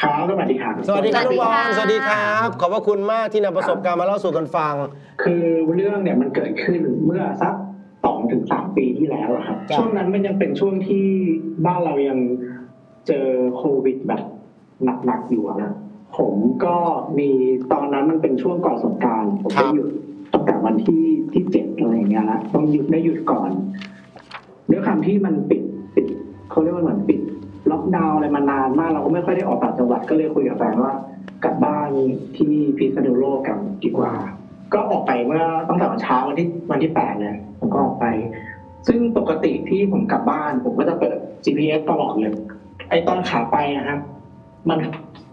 ครับสวัสดีครับ สวัสดีครับสวัลุสงดีบอค่ะลสวัสดีครับ ขอบพระคุณมากที่นำประสบการณ์มาเล่าสู่กันฟัง คือเรื่องเนี่ยมันเกิดขึ้นเมื่อสักสองถึงสามปีที่แล้วอะครับครับ ช่วงนั้นมันยังเป็นช่วงที่บ้านเรายังเจอโควิดแบบหนักๆอยู่อะนะผมก็มีตอนนั้นมันเป็นช่วงก่อนสงกรารผมได้หยุดตั้งแต่วันที่ที่เจ็ดอะไรอย่างเงี้ยละต้องหยุดได้หยุดก่อนด้วยความที่มันปิดปิดเขาเรียกว่าเหมือนปิด ล็อกดาวน์อะไรมานานมากเราก็ไม่ค่อยได้ออกต่างจังหวัดก็เลยคุยกับแฟนว่ากลับบ้านที่พิษณุโลกกันดีกว่า ก็ออกไปเมื่อตั้งแต่วันเช้าวันที่วันที่แปดเลยผมก็ออกไป ซึ่งปกติที่ผมกลับบ้าน ผมก็จะเปิด GPS ตลอดเลยไอตอนขาไปนะครับมัน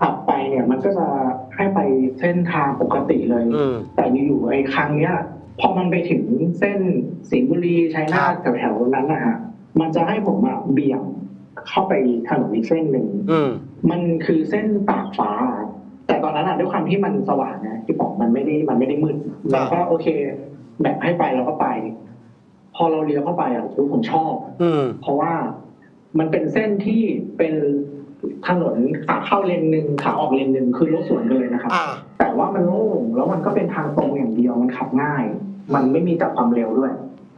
ขับไปเนี่ย มันก็จะให้ไปเส้นทางปกติเลยอืมแต่อยู่ๆไอ้ครั้งเนี้ยพอมันไปถึงเส้นสิงห์บุรีชัยนาทแถวๆนั้นนะฮะมันจะให้ผมอะเบี่ยง เข้าไปถนนอีกเส้นหนึ่งอืมมันคือเส้นตากฟ้า แต่ตอนนั้นอะด้วยความที่มันสว่างนะที่บอกมันไม่ได้มันไม่ได้มืดครัเราบก็โอเคแบบให้ไปเราก็ไป พอเราเลี้ยวเข้าไปอะโอ้โหผมชอบอืมเพราะว่ามันเป็นเส้นที่เป็นถนนขาเข้าเลนหนึ่งขาออกเลนหนึ่งคือรถสวนกันเลยนะครับอ่าแต่ว่ามันโล่งแล้วมันก็เป็นทางตรงอย่างเดียวมันขับง่าย มันไม่มีจับความเร็วด้วย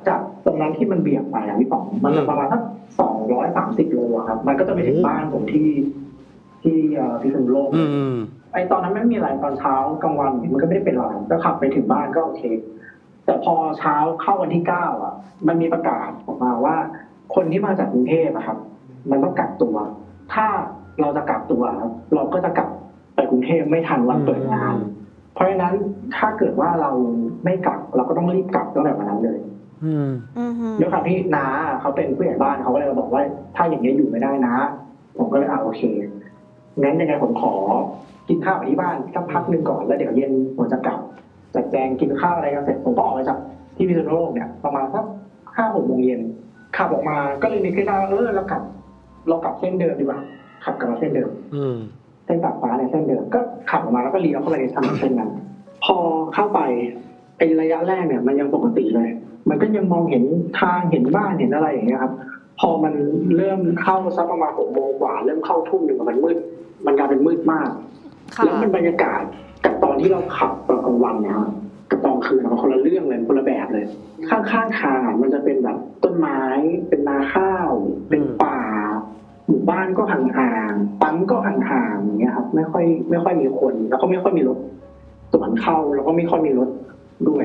จากตรงนั้นที่มันเบี่ยงไปอะพี่ป๋องมันจะประมาณสักสองร้อยสามสิบโลอะครับ มันก็จะไปถึงบ้านผมที่ ที่เอ่อพิษณุโลกอืม ไอตอนนั้นไม่มีอะไรตอนเช้ากลางวันมันก็ไม่ได้เป็นอะไรก็ขับไปถึงบ้านก็โอเค แต่พอเช้าเข้าวันที่เก้าอะ มันมีประกาศออกมาว่า คนที่มาจากกรุงเทพอะครับ มันต้องกักตัว ถ้าเราจะกักตัวครับเราก็จะกลับไปกรุงเทพไม่ทันวันเปิดงาน เพราะฉะนั้นถ้าเกิดว่าเราไม่กักเราก็ต้องรีบกลับตั้งแต่วันนั้นเลย อืมอือฮึด้วยความที่น้าเขาเป็นผู้ใหญ่บ้านเขาก็เลยมาบอกว่า ถ้าอย่างนี้ยอยู่ไม่ได้นะ ผมก็เลยอ่าโอเคงั้นยังไงผมขอ กินข้าวที่บ้านสักพักหนึ่งก่อนแล้วเดี๋ยวเย็นผมจะกลับจัดแจงกินข้าวอะไรกันเสร็จผมก็ออกมาจากที่พิษณุโลกเนี่ยประมาณสักห้าหกโมงเย็นขับออกมาก็เลยนึกขึ้นได้ว่าเออเรากลับ เรากลับเส้นเดิมดีกว่าขับกลับมาเส้นเดิม อืมเส้นตัดฟ้าเนี่ยเส้นเดิมก็ขับออกมาแล้วก็เลี้ยวเข้าไปในถนนเส้นนั้น พอเข้าไปไอ้ระยะแรกเนี่ย มันยังปกติเลย มันก็ยังมองเห็นทางเห็นบ้านเห็นอะไรอย่างเงี้ยครับ พอมันเริ่มเข้าสักประมาณหกโมงกว่า เริ่มเข้าทุ่มหนึ่งอะมันมืด มันกลายเป็นมืดมากค่ะแล้วมันบรรยากาศกับตอนที่เราขับตอนกลางวันเนะครับกับตอนคืนอะมันคนละเรื่องเลยคนละแบบเลย ข้างๆทางอะมันจะเป็นแบบต้นไม้เป็นนาข้าว เป็นป่าหมู่บ้านก็ห่างๆปั๊มก็ห่างๆอย่างเงี้ยครับ ไม่ค่อยไม่ค่อยมีคน แล้วก็ไม่ค่อยมีรถสวนเข้าแล้วก็ไม่ค่อยมีรถด้วย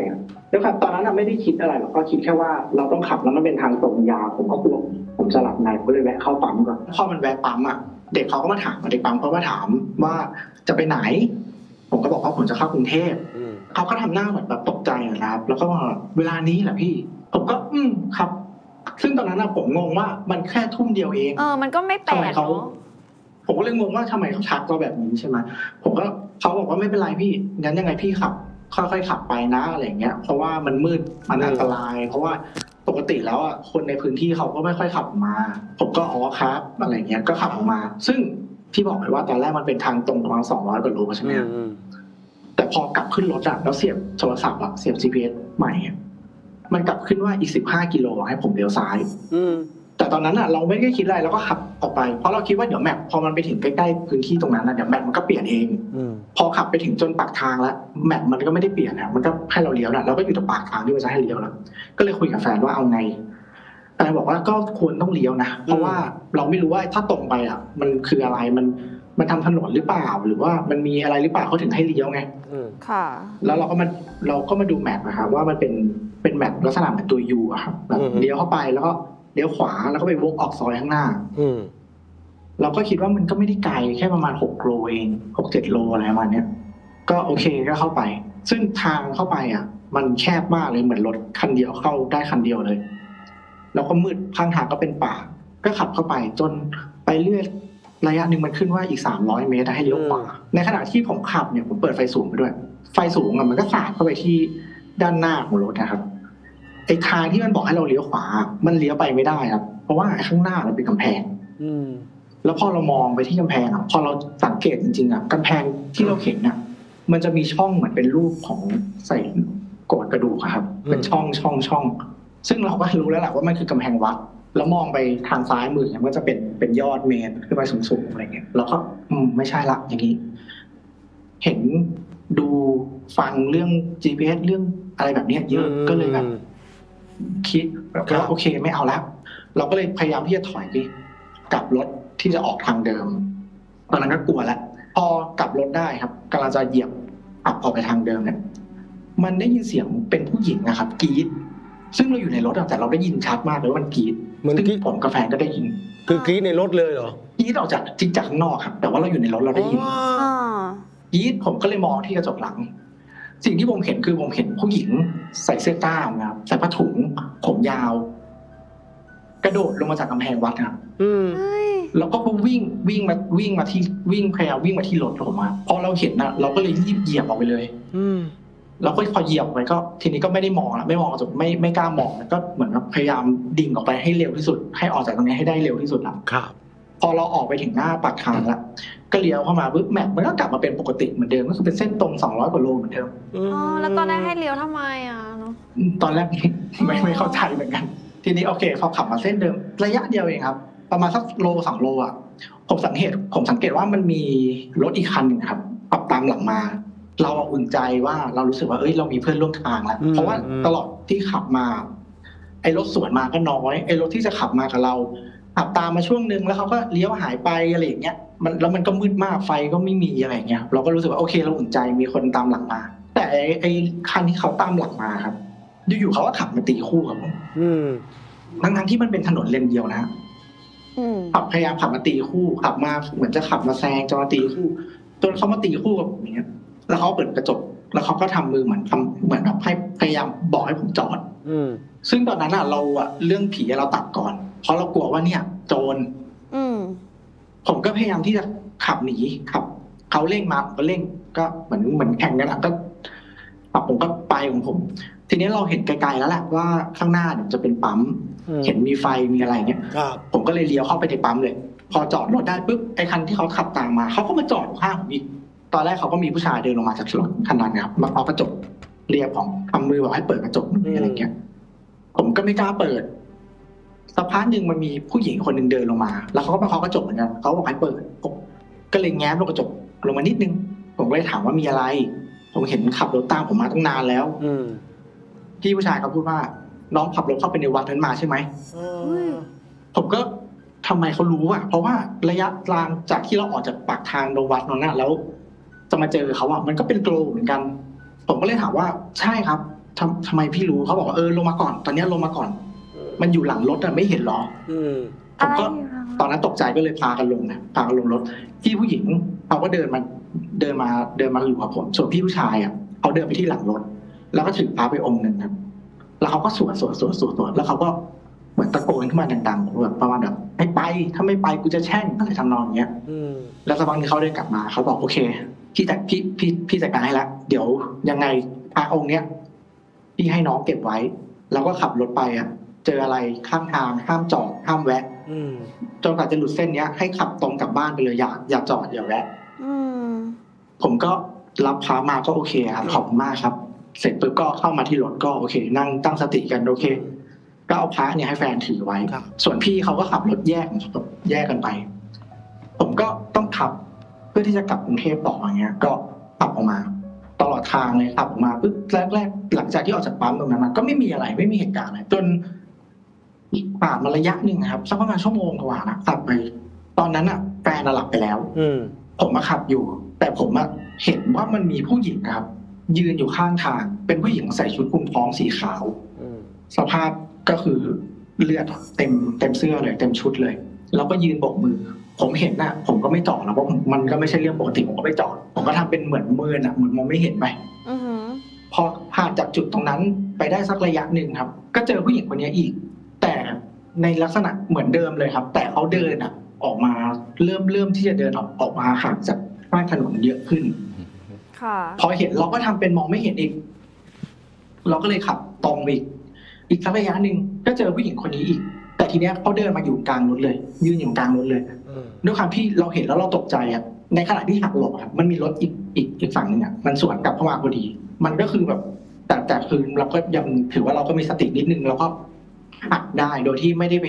อะแล้วครับตอนนั้นอะไม่ได้คิดอะไรหรอกก็คิดแค่ว่าเราต้องขับแล้วมันเป็นทางตรงยาวผมก็กลัวผมจะหลับในผมก็เลยแวะเข้าปั๊มก่อนพอมันแวะปั๊มอะเด็กเขาก็มาถามเด็กปั๊มเขาก็มาถามว่าจะไปไหน ผมก็บอกว่าผมจะเข้ากรุงเทพอืมเขาก็ทำหน้าเหมือนแบบตกใจนะครับ แล้วก็มาเวลานี้แหละพี่ ผมก็ อืมครับ ซึ่งตอนนั้นนะผมงงว่ามันแค่ทุ่มเดียวเองเออมันก็ไม่แปลทำไมกเขาเนาะผมก็เลยงงว่าทำไมเขาทักเราแบบนี้ใช่ไหมผมก็เขาบอกว่าไม่เป็นไรพี่งั้นยังไงพี่ขับ ค่อยๆขับไปนะอะไรอย่างเงี้ย เพราะว่ามันมืดมันอันตราย เพราะว่าปกติแล้วอะคนในพื้นที่เขาก็ไม่ค่อยขับมา ผมก็อ๋อครับอะไรเงี้ยก็ขับออกมา ซึ่งที่บอกไปว่าตอนแรกมันเป็นทางตรงประมาณสองร้อยกว่าโลใช่ไหมอืคมรับอืมแต่พอกลับขึ้นรถอะแล้วเสียบโทรศัพท์อะเสียบ GPS ใหม่อะมันกลับขึ้นว่าอีกสิบห้ากิโลให้ผมเลี้ยวซ้าย อืม แต่ตอนนั้นอะเราไม่ได้คิดอะไรเราก็ขับออกไป เพราะเราคิดว่าเดี๋ยวแมปพอมันไปถึงใกล้ๆพื้นที่ตรงนั้นอะเดี๋ยวแมปมันก็เปลี่ยนเองอืมพอขับไปถึงจนปากทางแล้วแมปมันก็ไม่ได้เปลี่ยนนะมันก็ให้เราเลี้ยวนะเราก็อยู่ตรงปากทางที่มันจะให้เลี้ยวแล้วก็เลยคุยกับแฟนว่าเอาไงแฟนบอกว่าก็ควรต้องเลี้ยวนะเพราะว่าเราไม่รู้ว่าถ้าตรงไปอะมันคืออะไรมันมันทำถนนหรือเปล่าหรือว่ามันมีอะไรหรือเปล่าเขาถึงให้เลี้ยวไงอืมค่ะ แล้วเราก็มาเราก็มาดูแมปนะครับว่ามันเป็นเป็นแมปลักษณะเหมือนตัวยูอะครับแบบอืมเลี้ยวเข้าไปแล้วก็ เลี้ยวขวาแล้วก็ไปวกออกซอยข้างหน้า อืมเราก็คิดว่ามันก็ไม่ได้ไกลแค่ประมาณหกโลเองหกเจ็ดโลอะไรประมาณเนี้ยก็โอเคก็เข้าไป ซึ่งทางเข้าไปอะ มันแคบมากเลยเหมือนรถคันเดียวเข้าได้คันเดียวเลย แล้วก็มืดข้างทางก็เป็นป่า ก็ขับเข้าไปจนไปเรื่อยระยะหนึ่งมันขึ้นว่าอีกสามร้อยเมตรอะให้เลี้ยวขวาในขณะที่ผมขับเนี่ยผมเปิดไฟสูงไปด้วย ไฟสูงอะมันก็สาดเข้าไปที่ด้านหน้าของรถนะครับ ไอ้ทางที่มันบอกให้เราเลี้ยวขวา มันเลี้ยวไปไม่ได้ครับ เพราะว่าข้างหน้ามันเป็นกำแพง อืมแล้วพอเรามองไปที่กำแพงอะ พอเราสังเกตจริงๆอะกำแพงที่เราเห็นอะ มันจะมีช่องเหมือนเป็นรูปของใส่โกรธกระดูกอะครับ เป็นช่องช่องช่อง ซึ่งเราก็รู้แล้วแหละว่ามันคือกำแพงวัด แล้วมองไปทางซ้ายมือเนี่ยมันก็จะเป็นเป็นยอดเมนขึ้นไปสูงๆอะไรเงี้ยแล้วก็อืมไม่ใช่ละอย่างนี้ เห็นดูฟังเรื่อง GPS เรื่องอะไรแบบเนี้ยเยอะก็เลยแบบ คิดแบบครับว่าโอเคไม่เอาแล้ว เราก็เลยพยายามที่จะถอยกลับรถที่จะออกทางเดิม ตอนนั้นก็กลัวแล้วพอกลับรถได้ครับกำลังจะเหยียบอับออกไปทางเดิมเนี่ยมันได้ยินเสียงเป็นผู้หญิงนะครับกรีดซึ่งเราอยู่ในรถอะแต่เราได้ยินชัดมากเลยว่ามันกรีดเหมือนซึ่งกรี๊ดผมกับแฟนก็ได้ยิน คือกรี๊ดในรถเลยเหรอกรีดออกจากจริงจากข้างนอกครับ แต่ว่าเราอยู่ในรถเราได้ยินอ๋ออ่ายีดผมก็เลยมองที่กระจกหลัง สิ่งที่ผมเห็นคือผมเห็นผู้หญิงใส่เสื้อกล้ามนะครับใส่ผ้าถุง ผมยาว กระโดดลงมาจากกำแพงวัดครับอืมเฮ้ยแล้วก็วิ่งวิ่งมาวิ่งมาที่วิ่งพยายามวิ่งมาที่รถผมอะพอเราเห็นนะเราก็เลยรีบเหยียบออกไปเลย อืมเราก็พอเหยียบไปก็ ทีนี้ก็ไม่ได้มองละไม่มองกระจกไม่ไม่กล้ามองแล้วก็เหมือนกับพยายามดิ่งออกไปให้เร็วที่สุด ให้ออกจากตรงนี้ให้ได้เร็วที่สุดละครับ พอเราออกไปถึงหน้าปากทางแล้วก็เลี้ยวเข้ามาปุ๊บแมปมันก็กลับมาเป็นปกติเหมือนเดิมก็คือเป็นเส้นตรง200กว่าโลเหมือนเดิมอืมอ๋อแล้วตอนนั้นให้เลี้ยวทำไมอะเนาะตอนแรกไม่ไม่เข้าใจเหมือนกัน ทีนี้โอเคพอขับมาเส้นเดิม ระยะเดียวเองครับ ประมาณสักโลสองโลอะผมสังเกตผมสังเกตว่ามันมีรถอีกคันหนึ่งครับขับตามหลังมา เราอะอุ่นใจว่าเรารู้สึกว่าเอ้ยเรามีเพื่อนร่วมทางแล้วเพราะว่าตลอดที่ขับมา ไอ้รถสวนมาก็น้อยไอ้รถที่จะขับมากับเรา ขับตามมาช่วงหนึ่งแล้วเขาก็เลี้ยวหายไปอะไรอย่างเงี้ยมันแล้วมันก็มืดมากไฟก็ไม่มีอะไรอย่างเงี้ยเราก็รู้สึกว่าโอเคเราอุ่นใจมีคนตามหลังมา แต่ไอ้ไอ้คันที่เขาตามหลังมาครับอยู่ๆเขาก็ขับมาตีคู่กับผมอืมทั้งๆที่มันเป็นถนนเลนเดียวนะฮะอืมขับพยายามขับมาตีคู่ขับมาเหมือนจะขับมาแซงจะมาตีคู่จนเขามาตีคู่กับผมอย่างเงี้ย แล้วเขาเปิดกระจก แล้วเขาก็ทำมือเหมือนทำเหมือนแบบให้พยายามบอกให้ผมจอด อืมซึ่งตอนนั้นอะเราอะเรื่องผีเราตัดก่อน เพราะเรากลัวว่าเนี่ย โจรอืมผมก็พยายามที่จะขับหนีขับเขาเร่งมาผมก็เร่ง ก็เหมือนเหมือนแข่งกันอะก็ขับผมก็ไปของผม ทีนี้เราเห็นไกลๆแล้วแหละว่าข้างหน้าเนี่ยจะเป็นปั๊มอืมเห็นมีไฟมีอะไรเงี้ยครับผมก็เลยเลี้ยวเข้าไปในปั๊มเลย พอจอดรถได้ปุ๊บไอ้คันที่เขาขับตามมาเขาก็มาจอดข้างผมอีกตอนแรกเขาก็มีผู้ชายเดินลงมาจากรถคันนั้นนะครับมาเอากระจกเรียกผมทำมือบอกให้เปิดกระจกหน่อยอะไรเงี้ยผมก็ไม่กล้าเปิด สักพักหนึ่งมันมีผู้หญิงคนหนึ่งเดินลงมา แล้วเขาก็มาเคาะกระจกเหมือนกันเขาบอกให้เปิดผมก็เลยแง้มลงกระจกลงมานิดนึง ผมก็เลยถามว่ามีอะไร ผมเห็นขับรถตามผมมาตั้งนานแล้ว อืมพี่ผู้ชายเขาพูดว่า น้องขับรถเข้าไปในวัดนั้นมาใช่ไหมผมก็ทำไมเขารู้อะ เพราะว่าระยะทางจากที่เราออกจากปากทางโรงวัดนั้นนะแล้ว จะมาเจอเขาอะมันก็เป็นโกลเหมือนกัน ผมก็เลยถามว่าใช่ครับทำทำไมพี่รู้เขาบอกว่าเออลงมาก่อน ตอนเนี้ยลงมาก่อน มันอยู่หลังรถอะไม่เห็นหรออืมผมก็อะไรอะตอนนั้นตกใจก็เลยพากันลงนะพากันลงรถพี่ผู้หญิงเขาก็เดินมาเดินมาเดินมาอยู่กับผมส่วนพี่ผู้ชายอะเขาเดินไปที่หลังรถ แล้วก็ถือพระไปองค์หนึ่งครับ แล้วเขาก็สวดสวดสวดสวดสวดแล้วเขาก็เหมือนตะโกนขึ้นมาดังๆแบบประมาณแบบให้ไปถ้าไม่ไปกูจะแช่งอะไรทำนองอย่างเงี้ยอืมแล้วสักพักหนึงเขาเดินกลับมาเขาบอกโอเคพี่จัดพี่พี่พี่จัดการให้ละเดี๋ยวยังไงพระองค์เนี้ยพี่ให้น้องเก็บไว้ แล้วก็ขับรถไปอะ เจออะไรข้างทางห้ามจอดห้ามแวะอืมจนกว่าจะหลุดเส้นเนี้ยให้ขับตรงกลับบ้านไปเลยอย่าอย่าจอดอย่าแวะอืมผมก็รับพามาก็โอเคครับขอบคุณมากครับ เสร็จปุ๊บก็เข้ามาที่รถก็โอเค นั่งตั้งสติกันโอเคก็เอาพระเนี่ยให้แฟนถือไว้ครับส่วนพี่เขาก็ขับรถแยกแยกกันไป ผมก็ต้องขับเพื่อที่จะกลับกรุงเทพต่ออย่างเงี้ย ก็ขับออกมา ตลอดทางเลยขับออกมาปุ๊บแรกๆหลังจากที่ออกจากปั๊มตรงนั้นมาก็ไม่มีอะไรไม่มีเหตุการณ์อะไรจน ผ่านมาระยะหนึ่งครับสักประมาณชั่วโมงกว่านะขับไป ตอนนั้นอะแฟนอะหลับไปแล้ว อืมผมมาขับอยู่ แต่ผมอะเห็นว่ามันมีผู้หญิงครับ ยืนอยู่ข้างทาง เป็นผู้หญิงใส่ชุดคลุมท้องสีขาวอืมสภาพก็คือเลือดเต็มเต็มเสื้อเลย เต็มชุดเลย แล้วก็ยืนโบกมือ ผมเห็นน่ะผมก็ไม่จอดแล้วเพราะมันก็ไม่ใช่เรื่องปกติผมก็ไม่จอดผมก็ทำเป็นเหมือนมือน่ะเหมือนมองไม่เห็นไปอือหือพอผ่านจากจุดตรงนั้นไปได้สักระยะหนึ่งครับ ก็เจอผู้หญิงคนนี้อีกแต่ ในลักษณะเหมือนเดิมเลยครับ แต่เขาเดินอะ ออกมาเริ่มเริ่มที่จะเดินออกออกมาห่างจากข้างถนนเยอะขึ้นค่ะพอเห็นเราก็ทำเป็นมองไม่เห็นอีก เราก็เลยขับตรงไปอีก อีกสักระยะหนึ่งก็เจอผู้หญิงคนนี้อีก แต่ทีเนี้ยเขาเดินมาอยู่กลางรถเลย ยืนอยู่กลางรถเลยอืมด้วยความที่เราเห็นแล้วเราตกใจอะในขณะที่หักหลบอะมันมีรถอีกอีกอีกฝั่งหนึ่งอะมันสวนกลับเข้ามาพอดี มันก็คือแบบ แต่แต่คือเราก็ยังถือว่าเราก็มีสตินิดนึง แล้วก็ หักได้โดยที่ไม่ได้ไป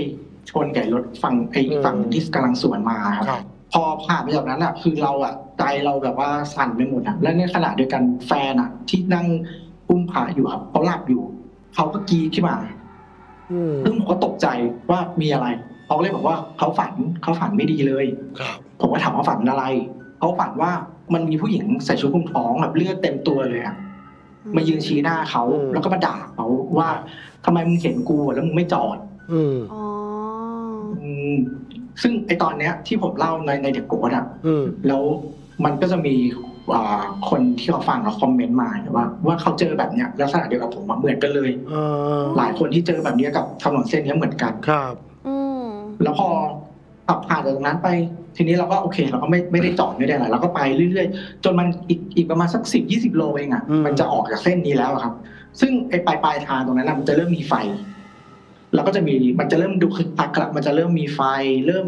ชนกับรถฝั่งไอ้อืมฝั่งที่กำลังสวนมาครับครับ พอผ่านไปจากนั้นอะ คือเราอะใจเราแบบว่าสั่นไปหมดอะ และในขณะเดียวกันแฟนอะ ที่นั่งอุ้มผาอยู่ครับเขาหลับอยู่เขาก็กรีดขึ้นมาอืมซึ่งผมก็ตกใจว่ามีอะไรเขาก็เลยบอกว่าเขาฝันเขาฝันไม่ดีเลยครับผมก็ถามว่าฝันอะไรเขาฝันว่ามันมีผู้หญิงใส่ชุดคลุมท้องแบบเลือดเต็มตัวเลยอะ มายืนชี้หน้าเขาอืม แล้วก็มาด่าเขาว่าทำไมมึงเห็นกูแล้วมึงไม่จอด อืมอ๋อ อืมซึ่งไอตอนเนี้ยที่ผมเล่าในในเด็กโกดอะอืมแล้วมันก็จะมีอ่าคนที่เขาฟังเขาคอมเมนต์มาว่า ว่าเขาเจอแบบเนี้ยลักษณะเดียวกับผมอะเหมือนกันเลยอ่าหลายคนที่เจอแบบเนี้ยกับถนนเส้นเนี้ยเหมือนกัน ครับ อืม แล้วพอ ขับผ่านจากตรงนั้นไป ทีนี้เราก็โอเค เราก็ไม่ไม่ได้จอดไม่ได้อะไรเราก็ไปเรื่อยๆ จนมันอีกอีกประมาณสักสิบยี่สิบโลเองอะอืมมันจะออกจากเส้นนี้แล้วอะครับ ซึ่งไอ้ปลายปลายทางตรงนั้นนะมันจะเริ่มมีไฟ แล้วก็จะมีมันจะเริ่มดูคึกคักละมันจะเริ่มมีไฟ เริ่ม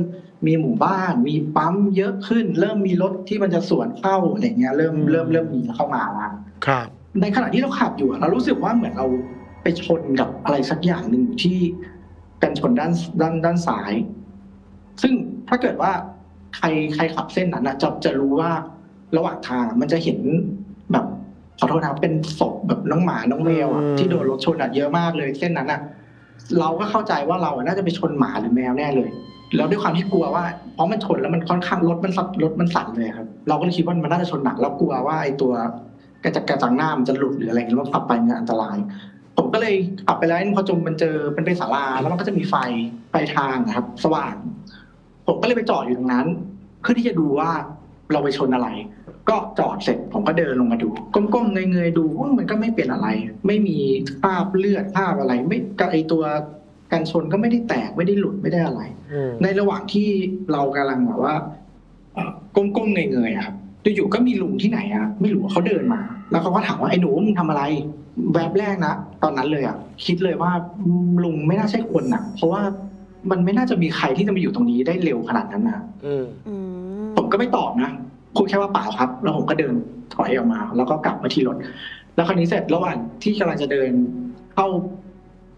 มีหมู่บ้าน มีปั๊มเยอะขึ้น เริ่มมีรถที่มันจะสวนเข้าอะไรเงี้ย เริ่มเริ่มเริ่มมีเข้ามาแล้วครับ ในขณะที่เราขับอยู่อะเรารู้สึกว่าเหมือนเราไปชนกับอะไรสักอย่างหนึ่งที่กันชนด้านด้านด้านซ้าย ซึ่งถ้าเกิดว่าใครใครขับเส้นนั้นนะจะจะรู้ว่าระหว่างทางอะมันจะเห็นแบบขอโทษนะครับเป็นศพแบบน้องหมาน้องแมวอะอืมที่โดนรถชนอะเยอะมากเลย เส้นนั้นอะเราก็เข้าใจว่าเราอะน่าจะไปชนหมาหรือแมวแน่เลย แล้วด้วยความที่กลัวว่าเพราะมันชนแล้วมันค่อนข้างรถมันสั่นรถมันสั่นเลยครับเราก็เลยคิดว่ามันน่าจะชนหนักแล้วกลัวว่าไอ้ตัวกระจัดกระจังหน้ามันจะหลุดหรืออะไรอย่างเงี้ยแล้วขับไปมันอันตราย ผมก็เลยขับไปแล้วพอจมมันเจอมันเป็นศาลาแล้วมันก็จะมีไฟไฟทางนะครับ สว่าง ผมก็เลยไปจอดอยู่ตรงนั้น เพื่อที่จะดูว่าเราไปชนอะไร ก็จอดเสร็จผมก็เดินลงมาดูก้มๆเงยๆดูว่ามันก็ไม่เป็นอะไร ไม่มีคราบเลือดคราบอะไร ไม่กับไอตัวกันชนก็ไม่ได้แตกไม่ได้หลุดไม่ได้อะไรอืมในระหว่างที่เรากำลังแบบว่าเอ่อก้มๆเงยๆอะครับอยู่ๆก็มีลุงที่ไหนอะไม่รู้เขาเดินมา แล้วเขาก็ถามว่าไอ้หนูมึงทำอะไร แวบแรกนะตอนนั้นเลยอะคิดเลยว่าอืมลุงไม่น่าใช่คนนะเพราะว่า มันไม่น่าจะมีใครที่จะมาอยู่ตรงนี้ได้เร็วขนาดนั้นนะอืมอืมผมก็ไม่ตอบนะพูดแค่ว่าเปล่าครับ แล้วผมก็เดินถอยออกมา แล้วก็กลับมาที่รถ แล้วคราวนี้เสร็จระหว่างที่กำลังจะเดินเข้า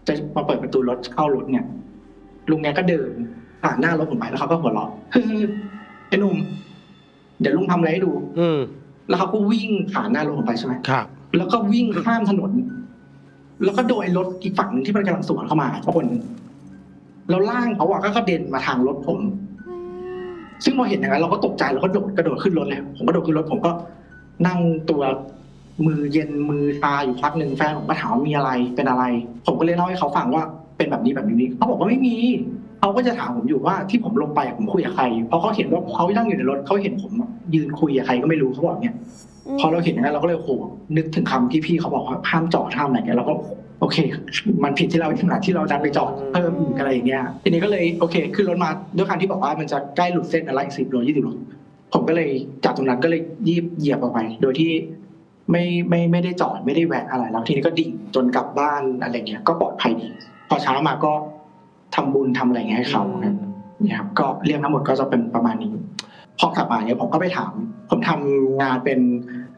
จะมาเปิดประตูรถเข้ารถเนี่ย ลุงแกก็เดินผ่านหน้ารถผมไปแล้วเขาก็หัวเราะฮึ่มไอ้หนุ่มเดี๋ยวลุงทำอะไรให้ดู อืมแล้วเขาก็วิ่งผ่านหน้ารถผมไปใช่ไหมครับ แล้วก็วิ่งข้ามถนน แล้วก็โดยรถอีกฝั่งหนึ่งที่มันกำลังสวนเข้ามาชน แล้วร่างเขาอะก็กระเด็นมาทางรถผม ซึ่งพอเห็นอย่างนั้นเราก็ตกใจเราก็โดดกระโดดขึ้นรถเลยผมก็โดดขึ้นรถผมก็นั่งตัวมือเย็นมือชาอยู่พักหนึ่งแฟนผมก็ถามว่ามีอะไรเป็นอะไร ผมก็เลยเล่าให้เขาฟังว่าเป็นแบบนี้แบบนี้เขาบอกว่าไม่มีเขาก็จะถามผมอยู่ว่าที่ผมลงไปผมคุยกับใครเพราะเขาเห็นว่าเขานั่งอยู่ในรถเขาเห็นผมยืนคุยกับใครก็ไม่รู้เขาบอกเนี่ยพอเราเห็นอย่างนั้นเราก็เลยโหนึกถึงคำที่พี่เขาบอกว่าห้ามจอดห้ามอะไรเงี้ยเราก็ โอเค มันผิดที่เราขนาดที่เราดันไปจอดเพิ่มอีกอะไรอย่างเงี้ยทีนี้ก็เลยโอเคขึ้นรถมาด้วยการที่บอกว่ามันจะใกล้หลุดเส้นอะไรสิบโลยี่สิบโลผมก็เลยจากตรงนั้นก็เลยยีบเหยียบออกไป โดยที่ไม่ไม่ไม่ได้จอดไม่ได้แหวะอะไร แล้วทีนี้ก็ดิ่งจนกลับบ้านอะไรเงี้ย ก็ปลอดภัยดีพอเช้ามาก็ทำบุญทำอะไรเงี้ยให้เขาครับเนี่ยครับก็เรื่องทั้งหมดก็จะเป็นประมาณนี้ พอกลับมาเนี่ยผมก็ไปถาม ผมทำงานเป็น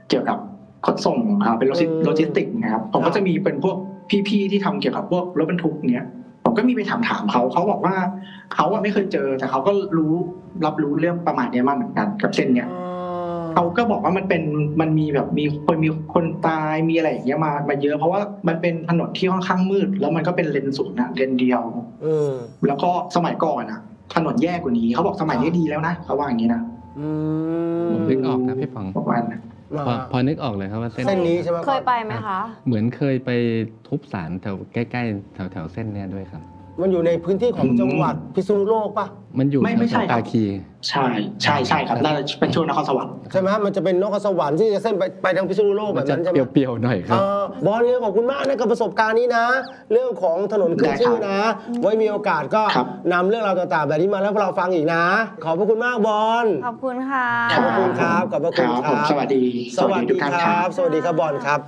เกี่ยวกับขนส่งอ่าเป็นโลจิสติกนะครับ ผมก็จะมีเป็นพวก พี่ๆที่ทำเกี่ยวกับพวกรถบรรทุกเนี้ยผมก็มีไปถามถามเขาเขาบอกว่าเขาอะไม่เคยเจอ แต่เขาก็รู้รับรู้เรื่องประมาณเนี้ยมาเหมือนกัน กับเส้นเนี้ยเขาก็บอกว่ามันเป็นมันมีแบบมีคนมีคนตายมีอะไรอย่างเงี้ยมามาเยอะ เพราะว่ามันเป็นถนนที่ค่อนข้างมืด แล้วมันก็เป็นเลนสูงนะเลนเดียวอืมแล้วก็สมัยก่อนอะถนนแย่กว่านี้เขาบอกสมัยนี้ดีแล้วนะเขาว่าอย่างนี้นะอืมผมนึกออกนะพี่ป๋องประมาณนั้น พอพอนึกออกเลยครับว่าเส้นเส้นนี้ใช่ไหมเคยไปไหมคะ เหมือนเคยไปทุบสารแถวใกล้ๆแถวแถวๆเส้นเนี้ยด้วยครับ มันอยู่ในพื้นที่ของอืมจังหวัดพิษณุโลกปะมันอยู่ไม่ไม่แถใช่วครับ ตาคี ใช่ใช่ใช่ครับน่าจะเป็นช่วงนครสวรรค์ใช่ไหมมันจะเป็นนครสวรรค์ที่จะเส้นไปไปทางพิษณุโลกแบมันบจะนั้นใช่ไหม เปรี้ยวๆหน่อยครับ เออบอลเนี่ยขอบคุณมากนะกับประสบการณ์นี้นะ เรื่องของถนนขึ้นชื่อนะ ไว้มีโอกาสก็ครับนำเรื่องราวต่างๆ แบบนี้มาแล้วพวกเราฟังอีกนะ ขอบพระคุณมากบอลขอบคุณค่ะ ขอบพระคุณครับขอบพระคุณผมครับสวัสดีสวัสทุดีกท่านคครัรับ บ สวัสดีครับบอลครับ